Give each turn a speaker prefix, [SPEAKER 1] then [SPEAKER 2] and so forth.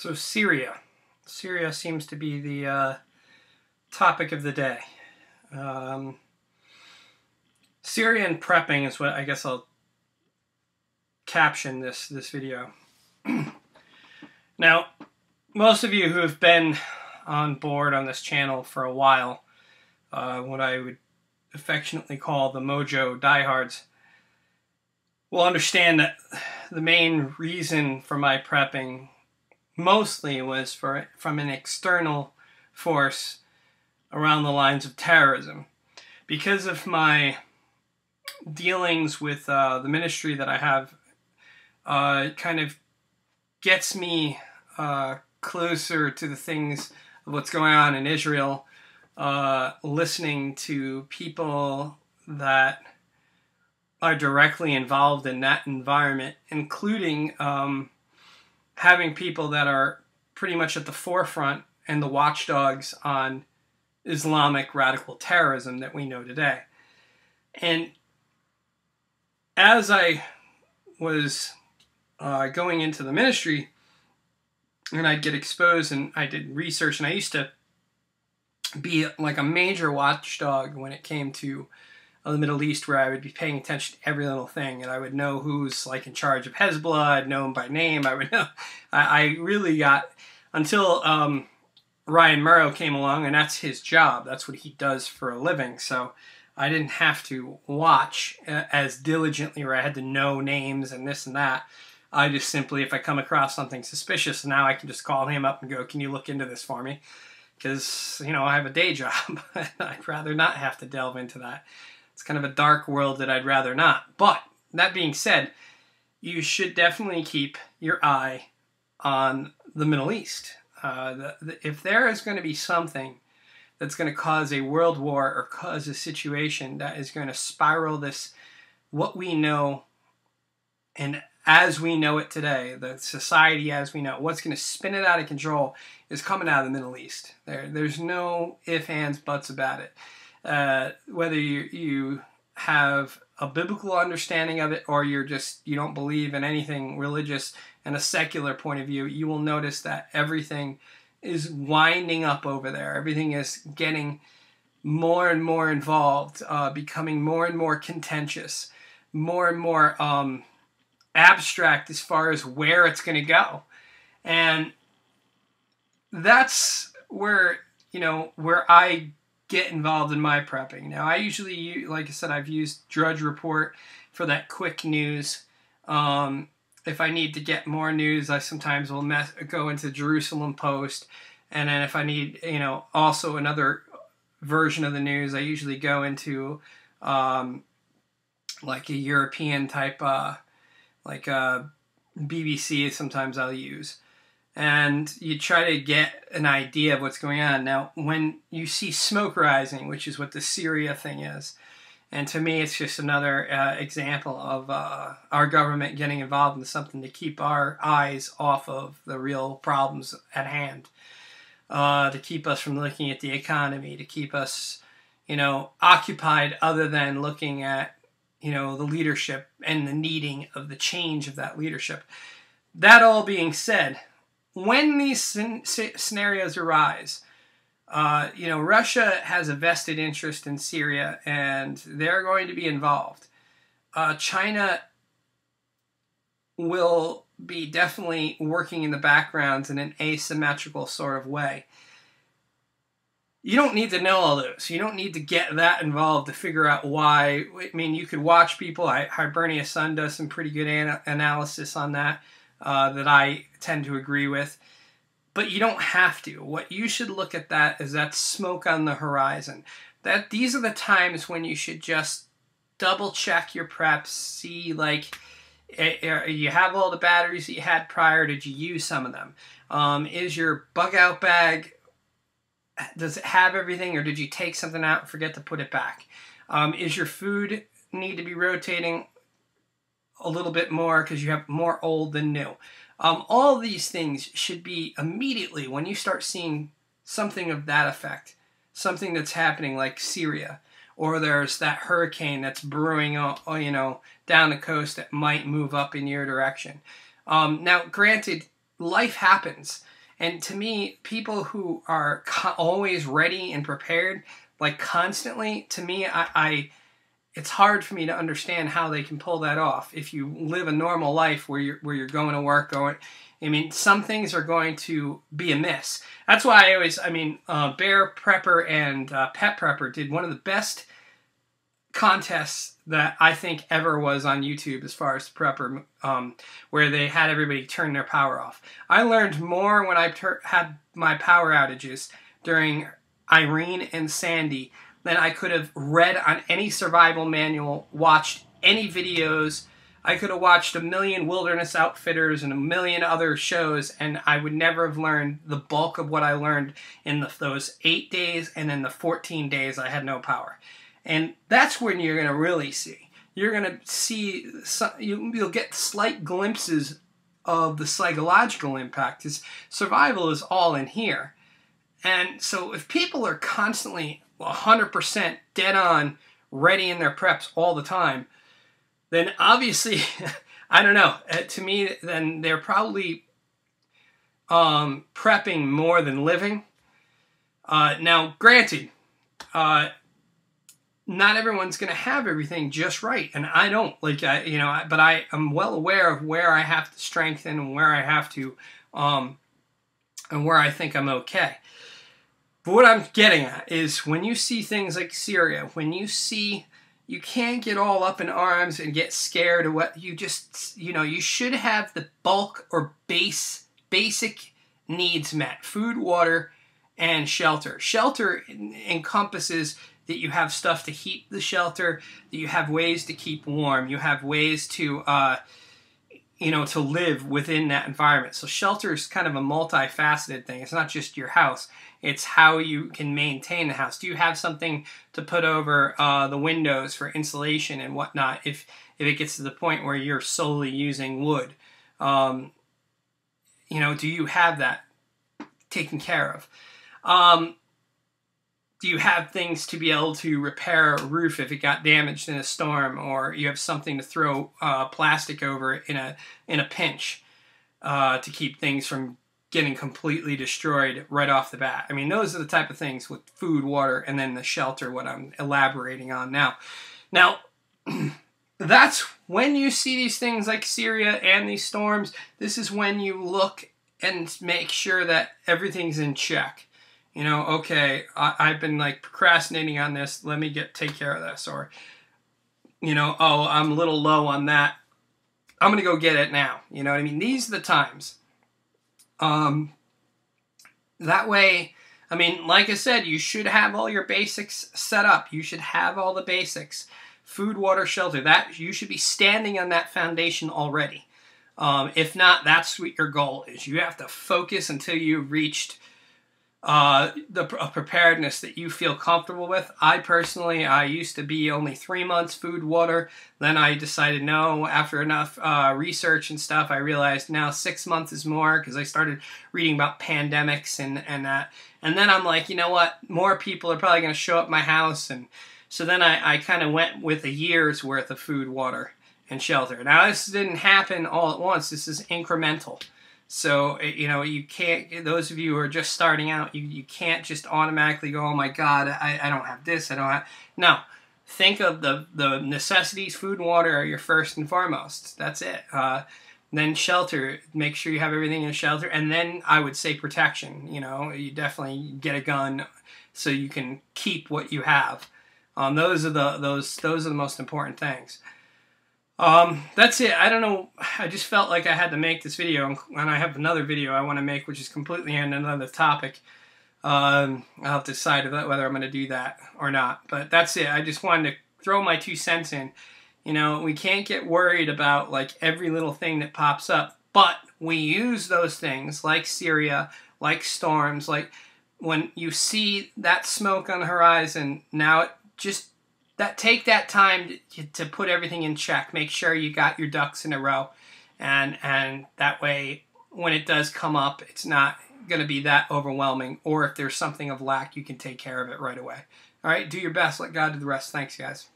[SPEAKER 1] So Syria. Syria seems to be the uh, topic of the day. Um, Syria and prepping is what I guess I'll caption this this video. now, most of you who have been on board on this channel for a while, uh, what I would affectionately call the Mojo diehards, will understand that the main reason for my prepping mostly was for from an external force around the lines of terrorism. Because of my dealings with uh, the ministry that I have, uh, it kind of gets me uh, closer to the things of what's going on in Israel, uh, listening to people that are directly involved in that environment, including um, having people that are pretty much at the forefront and the watchdogs on Islamic radical terrorism that we know today. And as I was uh, going into the ministry, and I'd get exposed, and I did research, and I used to be like a major watchdog when it came to of the Middle East where I would be paying attention to every little thing and I would know who's like in charge of Hezbollah, I'd know him by name, I would know. I, I really got, until um, Ryan Mauro came along and that's his job, that's what he does for a living, so I didn't have to watch uh, as diligently where I had to know names and this and that. I just simply, if I come across something suspicious, now I can just call him up and go, can you look into this for me? Because, you know, I have a day job. I'd rather not have to delve into that. It's kind of a dark world that I'd rather not. But that being said, you should definitely keep your eye on the Middle East. Uh, the, the, if there is going to be something that's going to cause a world war or cause a situation that is going to spiral this, what we know, and as we know it today, the society as we know it, what's going to spin it out of control is coming out of the Middle East. There, there's no ifs, ands, buts about it uh, whether you, you have a biblical understanding of it or you're just you don't believe in anything religious and a secular point of view you will notice that everything is winding up over there. Everything is getting more and more involved uh, becoming more and more contentious more and more um, abstract as far as where it's going to go. And that's where you know where i get involved in my prepping. Now, I usually, like I said, I've used Drudge Report for that quick news. Um, if I need to get more news, I sometimes will mess, go into Jerusalem Post. And then if I need, you know, also another version of the news, I usually go into um, like a European type, uh, like a uh, BBC. Sometimes I'll use and you try to get an idea of what's going on. Now, when you see smoke rising, which is what the Syria thing is, and to me, it's just another uh, example of uh, our government getting involved in something to keep our eyes off of the real problems at hand, uh, to keep us from looking at the economy, to keep us, you know, occupied other than looking at, you know, the leadership and the needing of the change of that leadership. That all being said, when these scenarios arise, uh, you know, Russia has a vested interest in Syria and they're going to be involved. Uh, China will be definitely working in the background in an asymmetrical sort of way. You don't need to know all those. You don't need to get that involved to figure out why. I mean, you could watch people. I, Hibernia Sun does some pretty good ana- analysis on that uh, that I tend to agree with. But you don't have to. What you should look at that is that smoke on the horizon. That these are the times when you should just double check your preps, see like eh, eh, you have all the batteries that you had prior. Did you use some of them? Um, is your bug out bag does it have everything, or did you take something out and forget to put it back? Um, is your food need to be rotating a little bit more because you have more old than new? Um, all these things should be immediately when you start seeing something of that effect, something that's happening like Syria, or there's that hurricane that's brewing, uh, uh, you know, down the coast that might move up in your direction. Um, now, granted, life happens. And to me, people who are always ready and prepared, like constantly, to me, I, I it's hard for me to understand how they can pull that off. If you live a normal life where you're where you're going to work, going, I mean, some things are going to be amiss. That's why I always, I mean, uh, Bear Prepper and uh, Pet Prepper did one of the best contests that I think ever was on YouTube as far as prepper, um, where they had everybody turn their power off. I learned more when I had my power outages during Irene and Sandy than I could have read on any survival manual, watched any videos. I could have watched a million Wilderness Outfitters and a million other shows, and I would never have learned the bulk of what I learned in the, those eight days and in the 14 days I had no power. And that's when you're going to really see. You're going to see, you, you'll get slight glimpses of the psychological impact. Because survival is all in here. And so if people are constantly 100% dead on, ready in their preps all the time, then obviously, I don't know. Uh, to me, then they're probably um, prepping more than living. Uh, now, granted, uh, not everyone's going to have everything just right, and I don't like I, you know, but I am well aware of where I have to strengthen and where I have to, um, and where I think I'm okay. But what I'm getting at is when you see things like Syria, when you see you can't get all up in arms and get scared of what you just you know you should have the bulk or base basic needs met food water and shelter shelter encompasses that you have stuff to heat the shelter, that you have ways to keep warm, you have ways to, uh, you know, to live within that environment. So shelter is kind of a multifaceted thing. It's not just your house. It's how you can maintain the house. Do you have something to put over uh, the windows for insulation and whatnot if, if it gets to the point where you're solely using wood? Um, you know, do you have that taken care of? Um, do you have things to be able to repair a roof if it got damaged in a storm, or you have something to throw uh, plastic over in a in a pinch uh, to keep things from getting completely destroyed right off the bat? I mean, those are the type of things with food, water, and then the shelter. What I'm elaborating on now. Now, that's when you see these things like Syria and these storms. This is when you look and make sure that everything's in check you know, okay, I, I've been like procrastinating on this. Let me get take care of this, or you know, oh, I'm a little low on that. I'm gonna go get it now. You know what I mean? These are the times. Um, that way, I mean, like I said, you should have all your basics set up. You should have all the basics: food, water, shelter. That you should be standing on that foundation already. Um, if not, that's what your goal is. You have to focus until you've reached uh, the preparedness that you feel comfortable with. I personally, I used to be only three months food, water. Then I decided no. After enough uh, research and stuff, I realized now six months is more because I started reading about pandemics and and that. And then I'm like, you know what? More people are probably going to show up my house, and so then I, I kind of went with a year's worth of food, water, and shelter. Now this didn't happen all at once. This is incremental. So, eh, you know, you can't, those of you who are just starting out, you, you can't just automatically go, oh my God, I, I don't have this, I don't have, no. Think of the, the necessities, food and water are your first and foremost. That's it. Uh, then shelter, make sure you have everything in a shelter. And then I would say protection, you know, you definitely get a gun so you can keep what you have. Um, those are the, those, those are the most important things. Um, that's it. I don't know. I just felt like I had to make this video, and I have another video I want to make, which is completely on another topic. Um, I'll have to decide whether I'm going to do that or not. But that's it. I just wanted to throw my two cents in. You know, we can't get worried about like every little thing that pops up, but we use those things like Syria, like storms, like when you see that smoke on the horizon. Now, it just that take that time to, to put everything in check. Make sure you got your ducks in a row, and and that way when it does come up, it's not going to be that overwhelming. Or if there's something of lack, you can take care of it right away. All right, do your best. Let God do the rest. Thanks, guys.